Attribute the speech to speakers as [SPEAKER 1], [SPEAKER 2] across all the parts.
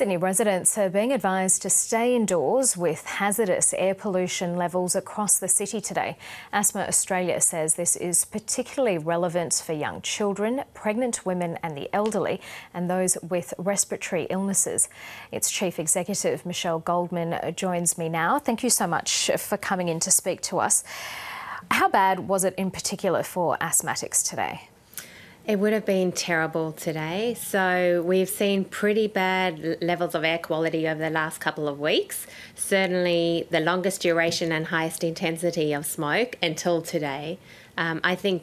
[SPEAKER 1] Sydney residents are being advised to stay indoors with hazardous air pollution levels across the city today. Asthma Australia says this is particularly relevant for young children, pregnant women and the elderly, and those with respiratory illnesses. Its Chief Executive, Michele Goldman, joins me now. Thank you so much for coming in to speak to us. How bad was it in particular for asthmatics today?
[SPEAKER 2] It would have been terrible today. So, we've seen pretty bad levels of air quality over the last couple of weeks. Certainly, the longest duration and highest intensity of smoke until today. Um, I think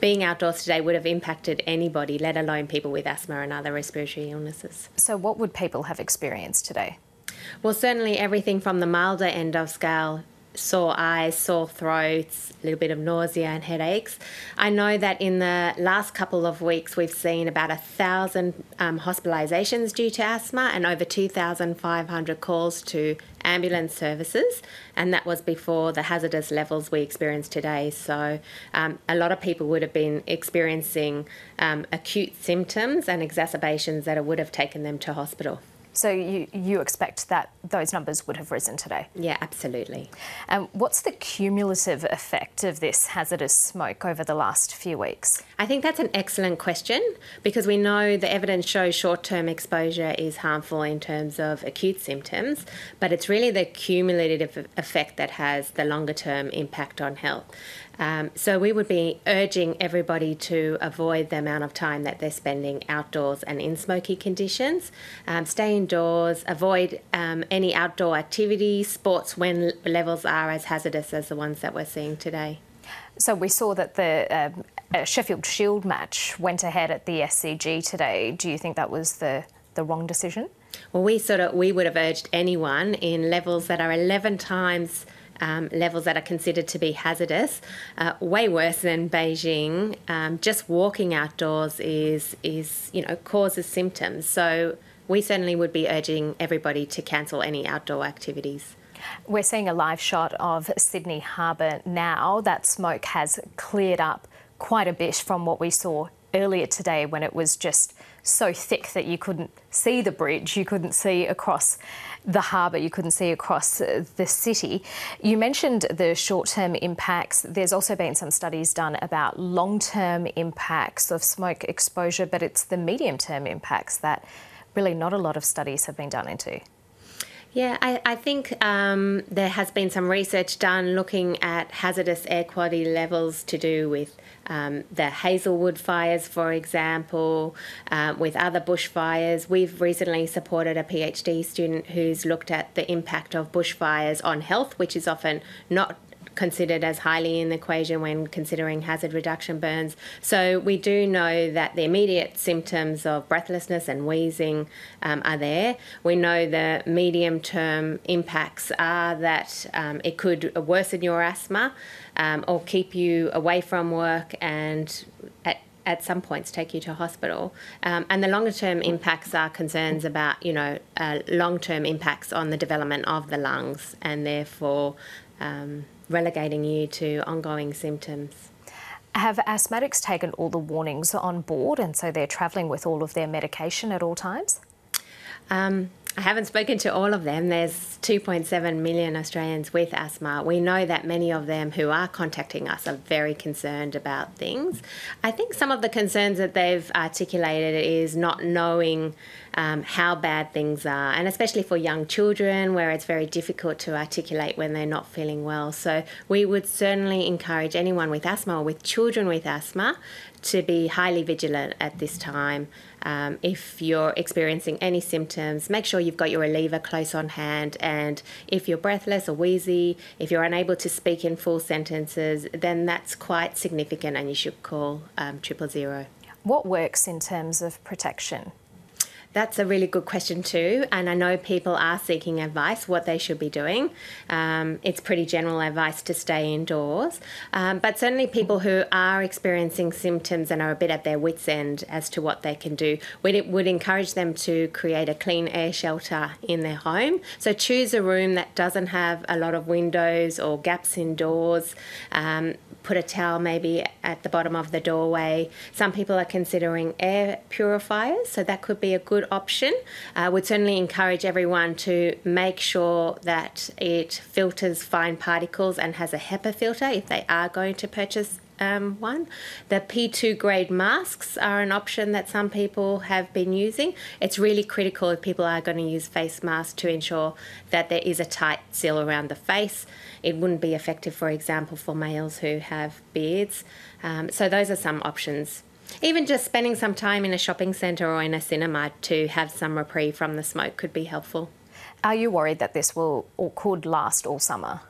[SPEAKER 2] being outdoors today would have impacted anybody, let alone people with asthma and other respiratory illnesses.
[SPEAKER 1] So, what would people have experienced today?
[SPEAKER 2] Well, certainly everything from the milder end of scale sore eyes, sore throats, a little bit of nausea and headaches. I know that in the last couple of weeks we've seen about a thousand um, hospitalisations due to asthma and over 2,500 calls to ambulance services, and that was before the hazardous levels we experienced today. So, um, a lot of people would have been experiencing um, acute symptoms and exacerbations that would have taken them to hospital.
[SPEAKER 1] So you, you expect that those numbers would have risen today?
[SPEAKER 2] Yeah, absolutely.
[SPEAKER 1] And what's the cumulative effect of this hazardous smoke over the last few weeks?
[SPEAKER 2] I think that's an excellent question because we know the evidence shows short term exposure is harmful in terms of acute symptoms, but it's really the cumulative effect that has the longer term impact on health. Um, so we would be urging everybody to avoid the amount of time that they're spending outdoors and in smoky conditions. Um, stay indoors, avoid um, any outdoor activities, sports when levels are as hazardous as the ones that we're seeing today.
[SPEAKER 1] So we saw that the uh, Sheffield Shield match went ahead at the SCG today. Do you think that was the, the wrong decision?
[SPEAKER 2] Well, we sort of we would have urged anyone in levels that are 11 times um, levels that are considered to be hazardous, uh, way worse than Beijing. Um, just walking outdoors is is you know causes symptoms. So we certainly would be urging everybody to cancel any outdoor activities.
[SPEAKER 1] We're seeing a live shot of Sydney Harbour now. That smoke has cleared up quite a bit from what we saw earlier today when it was just so thick that you couldn't see the bridge, you couldn't see across the harbour, you couldn't see across uh, the city. You mentioned the short term impacts. There's also been some studies done about long term impacts of smoke exposure, but it's the medium term impacts that really not a lot of studies have been done into.
[SPEAKER 2] Yeah, I, I think um, there has been some research done looking at hazardous air quality levels to do with um, the Hazelwood fires, for example, um, with other bushfires. We've recently supported a PhD student who's looked at the impact of bushfires on health, which is often not considered as highly in the equation when considering hazard reduction burns. So we do know that the immediate symptoms of breathlessness and wheezing um, are there. We know the medium term impacts are that um, it could worsen your asthma um, or keep you away from work and at at some points take you to hospital. Um, and the longer term impacts are concerns about, you know, uh, long term impacts on the development of the lungs and therefore um, relegating you to ongoing symptoms.
[SPEAKER 1] Have asthmatics taken all the warnings on board and so they're travelling with all of their medication at all times?
[SPEAKER 2] Um, I haven't spoken to all of them. There's 2.7 million Australians with asthma. We know that many of them who are contacting us are very concerned about things. I think some of the concerns that they've articulated is not knowing um, how bad things are, and especially for young children, where it's very difficult to articulate when they're not feeling well. So, we would certainly encourage anyone with asthma or with children with asthma to be highly vigilant at this time. Um, if you're experiencing any symptoms, make sure you've got your reliever close on hand. And if you're breathless or wheezy, if you're unable to speak in full sentences, then that's quite significant and you should call um, triple zero.
[SPEAKER 1] What works in terms of protection?
[SPEAKER 2] That's a really good question too, and I know people are seeking advice what they should be doing. Um, it's pretty general advice to stay indoors, um, but certainly people who are experiencing symptoms and are a bit at their wits' end as to what they can do, we would encourage them to create a clean air shelter in their home. So choose a room that doesn't have a lot of windows or gaps in doors. Um, put a towel maybe at the bottom of the doorway. Some people are considering air purifiers, so that could be a good option. I uh, would certainly encourage everyone to make sure that it filters fine particles and has a HEPA filter if they are going to purchase um, one. The P2 grade masks are an option that some people have been using. It's really critical if people are going to use face masks to ensure that there is a tight seal around the face. It wouldn't be effective, for example, for males who have beards. Um, so, those are some options. Even just spending some time in a shopping centre or in a cinema to have some reprieve from the smoke could be helpful.
[SPEAKER 1] Are you worried that this will or could last all summer?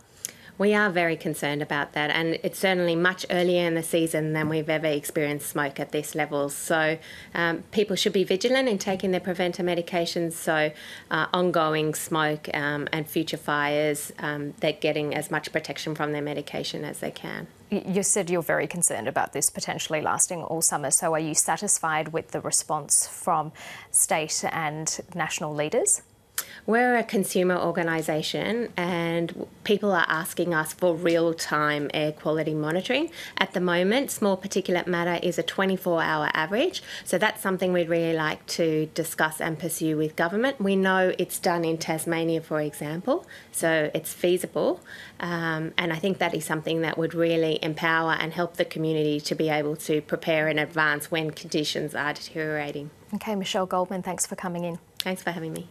[SPEAKER 2] We are very concerned about that, and it's certainly much earlier in the season than we've ever experienced smoke at this level. So, um, people should be vigilant in taking their preventer medications. So, uh, ongoing smoke um, and future fires, um, they're getting as much protection from their medication as they can.
[SPEAKER 1] You said you're very concerned about this potentially lasting all summer. So, are you satisfied with the response from state and national leaders?
[SPEAKER 2] We're a consumer organisation and people are asking us for real time air quality monitoring. At the moment, small particulate matter is a 24 hour average, so that's something we'd really like to discuss and pursue with government. We know it's done in Tasmania, for example, so it's feasible, um, and I think that is something that would really empower and help the community to be able to prepare in advance when conditions are deteriorating.
[SPEAKER 1] Okay, Michele Goldman, thanks for coming in.
[SPEAKER 2] Thanks for having me.